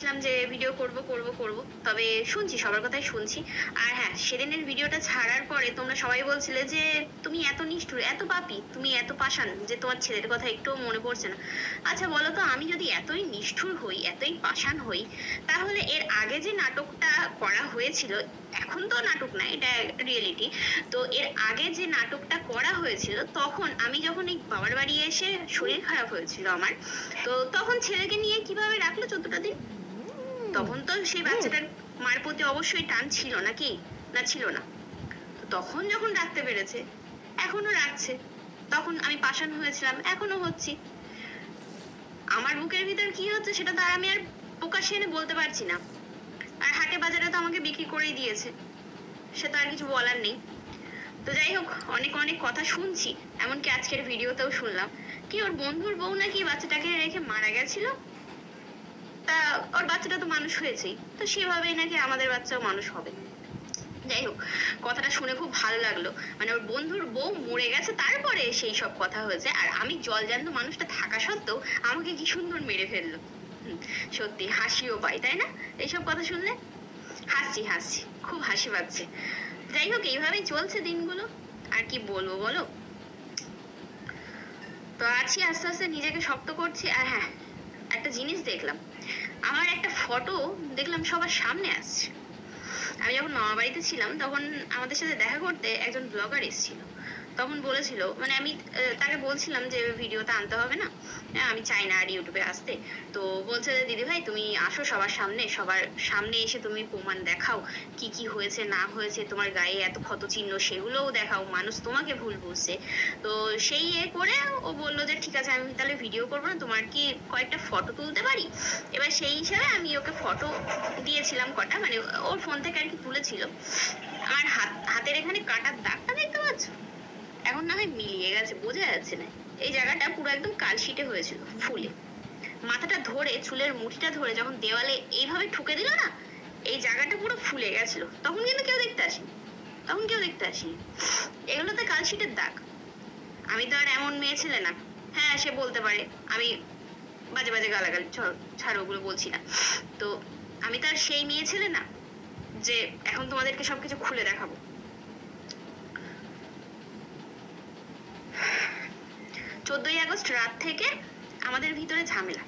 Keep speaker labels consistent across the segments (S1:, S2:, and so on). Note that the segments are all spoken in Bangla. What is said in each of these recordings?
S1: ছিলাম যে ভিডিও করব করব করব। তবে শুনছি, সবার কথাই শুনছি। আর হ্যাঁ সেদিনের ভিডিওটা ছাড়ার পরে তোমরা সবাই বলছিলে যে, তুমি এত নিষ্ঠুর, এত পাপি, তুমি এত পাষাণ যে তোমার ছেলের কথা একটুও মনে পড়ছে না। আচ্ছা বলো তো আমি যদি এতই নিষ্ঠুর হই, এতই পাষাণ হই, তাহলে এর আগে যে নাটকটা করা হয়েছিল, এখন তো নাটক না, এটা রিয়েলিটি তো এর আগে যে নাটকটা করা হয়েছিল, তখন আমি যখন এই বাবার বাড়ি এসে শরীর খারাপ হয়েছিল আমার, তো তখন ছেলেকে নিয়ে কীভাবে রাখল চোদ্দটা দিন? তখন তো সেই বাচ্চাটার মার প্রতি অবশ্যই টান ছিল নাকি? না ছিল না। তখন যখন রাখতে পেরেছে এখনও রাখছে তখন আমি পাষাণ হয়েছিলাম এখনও হচ্ছি। আমার বুকের ভিতর কি হচ্ছে সেটা তো আর আমি আর প্রকাশ্যে এনে বলতে পারছি না। আর হাটে বাজারে তো আমাকে বিক্রি করেই দিয়েছে। সে তো আর কিছু বলার নেই। তো যাই হোক অনেক অনেক কথা শুনছি। এমনকি আজকের ভিডিওতেও শুনলাম। কি ওর বন্ধুর বউ নাকি বাচ্চাটাকে রেখে মারা গেছিল? তা ওর বাচ্চাটা তো মানুষ হয়েছেই। তো সেভাবেই নাকি আমাদের বাচ্চাও মানুষ হবে। যাই হোক, কথাটা শুনে খুব ভালো লাগল। মানে ওর বন্ধুর বউ মরে গেছে, তারপরে সেই সব কথা হয়েছে। আর আমি জলজান্ত মানুষটা থাকা সত্ত্বেও আমাকে কি সুন্দর মেরে ফেলল। সত্যি হাসিও পাই, তাই না? এইসব কথা শুনলে? হাসছি হাসছি, খুব হাসি পাচ্ছে। যাই হোক, এইভাবেই চলছে দিনগুলো। আর কি বলব বলো? তো আছি আস্তে আস্তে নিজেকে শক্ত করছি। আর হ্যাঁ একটা জিনিস দেখলাম। আমার একটা ফটো দেখলাম সবার সামনে আসছে। আমি যখন মামা বাড়িতে ছিলাম, তখন আমাদের সাথে দেখা করতে একজন ব্লগার এসেছিল। তখন বলেছিল মানে আমি তাকে বলছিলাম যে ভিডিওটা আনতে হবে না। হ্যাঁ, আমি চাই না আর ইউটিউবে আসতে। তো বলছে দিদি ভাই তুমি আসো সবার সামনে। সবার সামনে এসে তুমি প্রমাণ দেখাও। কি কি হয়েছে না হয়েছে তোমার গায়ে এত ক্ষত চিহ্ন সেগুলোও দেখাও। মানুষ তোমাকে ভুল বুঝছে। তো সেই এ করে ও বলল যে ঠিক আছে আমি তাহলে ভিডিও করব না। তোমার কি কয়েকটা ফটো তুলতে পারি? এবার সেই হিসাবে আমি ওকে ফটো দিয়েছিলাম কটা। মানে ওর ফোন থেকে আর কি তুলেছিল। আমার হাত হাতের এখানে কাটার পাচ্ছ এখন না হয় মিলিয়ে গেছে, বোঝা যাচ্ছে না। এই জায়গাটা পুরো একদম কালশিটে হয়েছিল, ফুলে। মাথাটা ধরে, চুলের মুঠিটা ধরে যখন দেওয়ালে এইভাবে ঠুকে দিল না, এই জায়গাটা পুরো ফুলে গেছিল। তখন কিন্তু কেউ দেখতে আসেনি, তখন কেউ দেখতে আসেনি। এগুলোতে কালশিটের দাগ। আমি তো আর এমন মেয়ে ছেলে না। হ্যাঁ সে বলতে পারে, আমি বাজে বাজে গালাগালি ছাড়ো ওগুলো বলছি না। তো আমি তো আর সেই মেয়ে ছেলে না, যে এখন তোমাদেরকে সবকিছু খুলে দেখাবো। চোদ্দই আগস্ট রাত থেকে আমাদের ভিতরে ঝামেলা।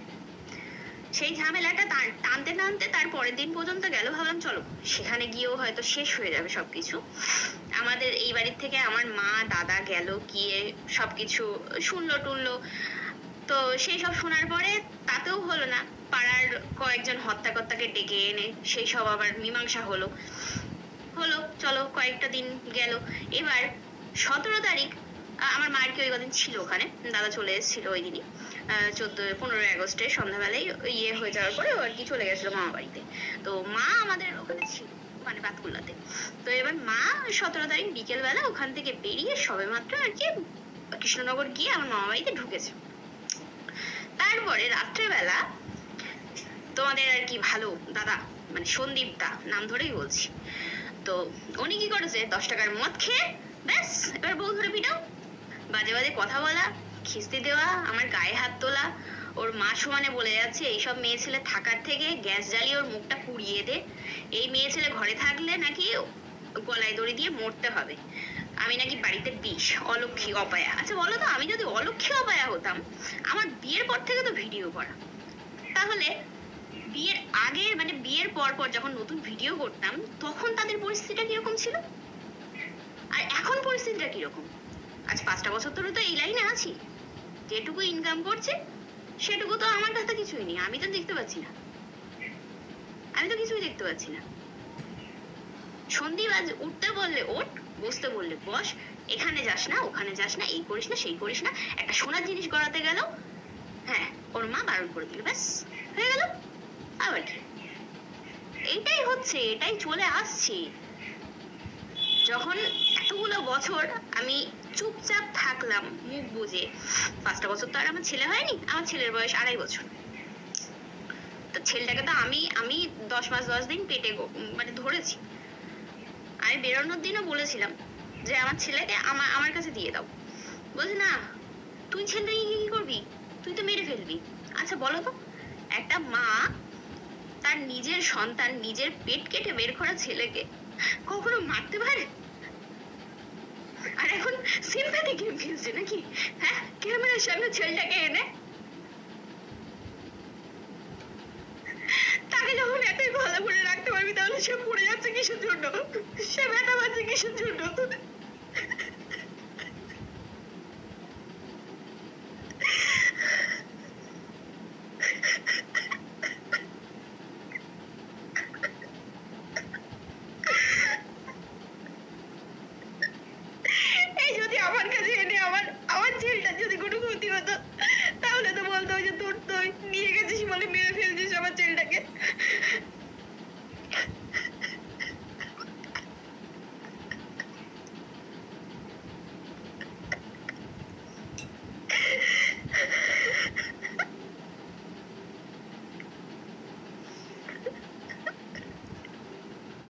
S1: সেই ঝামেলাটা টান- টানতে টানতে তার পরের দিন পর্যন্ত গেল, ভাবলাম চলো সেখানে গিয়েও হয়তো শেষ হয়ে যাবে সবকিছু। আমাদের এই বাড়ির থেকে আমার মা, দাদা গেল, গিয়ে সবকিছু শুনলো টুনলো। তো সেই সব শোনার পরে তাতেও হলো না, পাড়ার কয়েকজন হত্যাকর্তাকে ডেকে এনে সেই সব আবার মীমাংসা হলো। হলো, চলো কয়েকটা দিন গেল। এবার সতেরো তারিখ আমার মায়ের কি ওই কদিন ছিল ওখানে। দাদা চলে এসেছিল ওই দিনই। চোদ্দ, পনেরোই আগস্টে সন্ধ্যাবেলায় ইয়ে হয়ে যাওয়ার পরে আর কি চলে গেছিল মামা বাড়িতে। তো মা আমাদের ওখানে ছিল মানে বাতকুল্লাতে। তো এবার মা সতেরো তারিখ বিকেলবেলা ওখান থেকে বেরিয়ে সবে মাত্র আর কি কৃষ্ণনগর গিয়ে আমার মামা বাড়িতে ঢুকেছে। তারপরে রাত্রেবেলা তোমাদের আর কি ভালো দাদা মানে সন্দীপ দা, নাম ধরেই বলছি। তো উনি কি করেছে, দশ টাকার মদ খেয়ে ব্যাস, এবার বউ ধরে পিটাও। বাজে বাজে কথা বলা, খিস্তি দেওয়া, আমার গায়ে হাত তোলা, ওর মা সমানে বলে যাচ্ছে, এইসব মেয়ে ছেলে থাকার থেকে গ্যাস জ্বালিয়ে ওর মুখটা পুড়িয়ে দে। এই মেয়ে ছেলে ঘরে থাকলে নাকি গলায় দড়ি দিয়ে মরতে হবে। আমি নাকি বাড়িতে বিষ অলক্ষী অপায়া। আচ্ছা বলো তো, আমি যদি অলক্ষী অপায়া হতাম, আমার বিয়ের পর থেকে তো ভিডিও করা। তাহলে বিয়ের আগে মানে বিয়ের পর পর যখন নতুন ভিডিও করতাম, তখন তাদের পরিস্থিতিটা কীরকম ছিল? আর এখন পরিস্থিতিটা কীরকম? আজ পাঁচটা বছর ধরে তো এই লাইনে আছি। যেটুকু ইনকাম করছে, সেটুকু তো আমার কাছে কিছুই নেই। আমি তো দেখতে পাচ্ছি না। আমি তো কিছুই দেখতে পাচ্ছি না। সন্দীপ আজ উঠতে বললে ওঠ, বসতে বললে বস, এখানে যাস না, ওখানে যাস না, এই করিস না, সেই করিস না। একটা সোনার জিনিস গড়াতে গেল। হ্যাঁ ওর মা বারণ করে দিল, ব্যাস, হয়ে গেল। আবার কি? এইটাই হচ্ছে, এটাই চলে আসছে। যখন এতগুলো বছর আমি চুপচাপ থাকলাম, মুখ বুঝে পাঁচটা বছর তো আর আমার ছেলে হয়নি, আমার ছেলের বয়স আড়াই বছর। তো ছেলেটাকে তো আমি আমি দশ মাস, দশ দিন পেটে মানে ধরেছি। আমি বেরোনোর দিনও বলেছিলাম যে আমার ছেলেকে আমার আমার কাছে দিয়ে দাও। বলছে, না, তুই ছেলেটাকে কি করবি? তুই তো মেরে ফেলবি। আচ্ছা বলো তো, একটা মা তার নিজের সন্তান নিজের পেট কেটে বের করা ছেলেকে কখনো মারতে পারে? সিম্প্যাথি গেম খেলছে নাকি? হ্যাঁ ক্যামেরার সামনে ছেলেটাকে এনে। তাকে যখন এতই ভালো করে রাখতে পারবি, তাহলে সে পড়ে যাচ্ছে কিসের জন্য? সে ব্যথা পাচ্ছে কিসের জন্য?